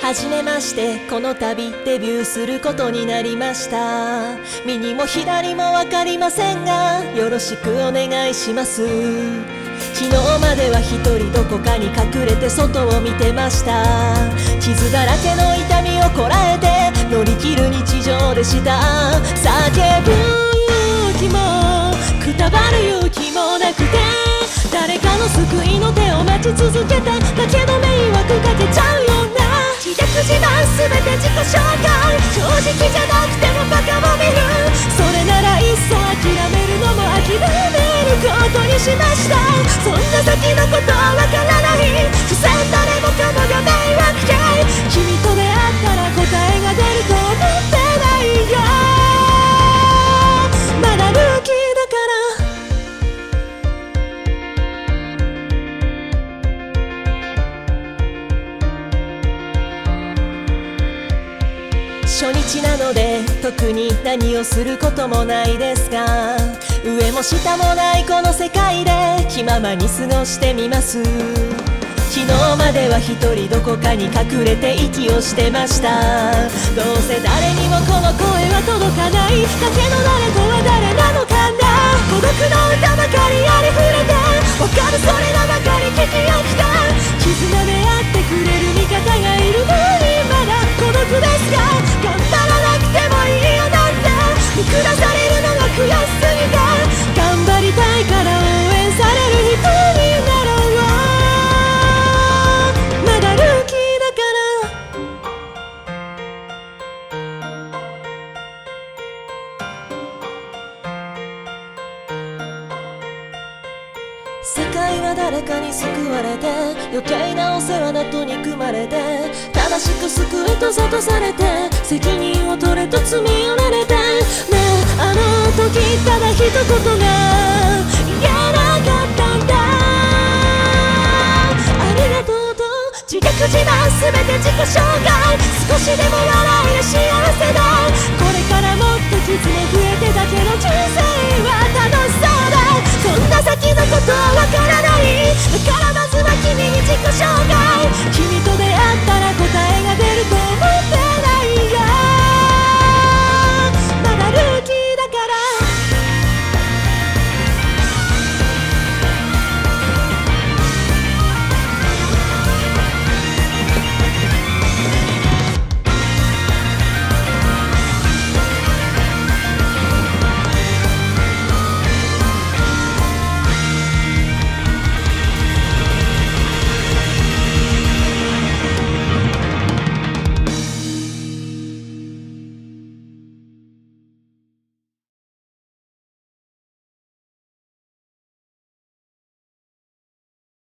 はじめましてこの度デビューすることになりました。右も左も分かりませんがよろしくお願いします。昨日までは一人どこかに隠れて外を見てました。傷だらけの痛みをこらえて乗り切る日常でした。叫ぶ勇気もくたばる勇気もなくて誰かの救いの手を待ち続けてだけどことにしました。そんな先のことわからない。所詮誰もかもが迷惑系君と出会ったら答えが出ると思ってないよ。まだルーキーだから。初日なので特に何をすることもないですが。も下もないこの世界で気ままに過ごしてみます。昨日までは一人どこかに隠れて息をしてました。どうせ誰にもこの声は届かない。だけの誰とは誰なのかな。孤独のは誰かに救われて余計なお世話だと憎まれて正しく救えと諭されて責任を取れと罪をられて。ねえあの時ただ一言が言えなかったんだ。ありがとうと自覚自慢全て自己紹介。少しでも笑える幸せだ。これからもっと傷も増えてだけの人生。